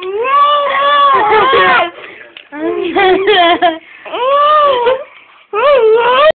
Yes!